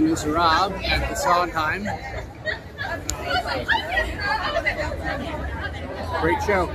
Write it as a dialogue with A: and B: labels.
A: Miserables at the Sondheim. Great show.